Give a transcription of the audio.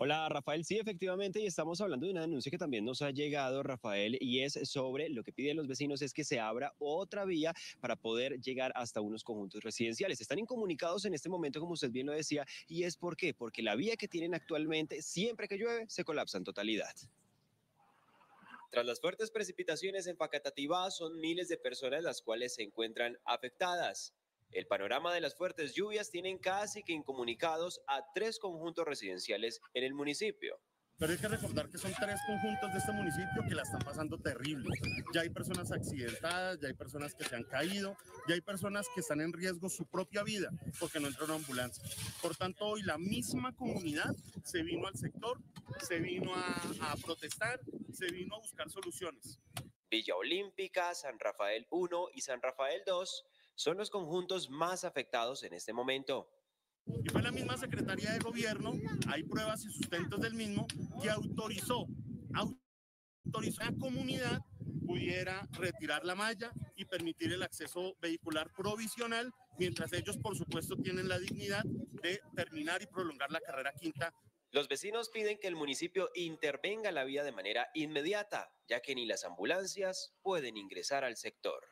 Hola Rafael, sí, efectivamente, y estamos hablando de una denuncia que también nos ha llegado, Rafael, y es sobre lo que piden los vecinos es que se abra otra vía para poder llegar hasta unos conjuntos residenciales. Están incomunicados en este momento, como usted bien lo decía, y es por qué, porque la vía que tienen actualmente, siempre que llueve, se colapsa en totalidad. Tras las fuertes precipitaciones en Facatativá, son miles de personas las cuales se encuentran afectadas. El panorama de las fuertes lluvias tienen casi que incomunicados a tres conjuntos residenciales en el municipio. Pero hay que recordar que son tres conjuntos de este municipio que la están pasando terrible. Ya hay personas accidentadas, ya hay personas que se han caído, ya hay personas que están en riesgo su propia vida porque no entró una ambulancia. Por tanto, hoy la misma comunidad se vino al sector, se vino a, a protestar, se vino a buscar soluciones. Villa Olímpica, San Rafael 1 y San Rafael 2 son los conjuntos más afectados en este momento. Y fue la misma Secretaría de Gobierno, hay pruebas y sustentos del mismo, que autorizó, autorizó a la comunidad pudiera retirar la malla y permitir el acceso vehicular provisional, mientras ellos, por supuesto, tienen la dignidad de terminar y prolongar la carrera quinta. Los vecinos piden que el municipio intervenga la vía de manera inmediata, ya que ni las ambulancias pueden ingresar al sector.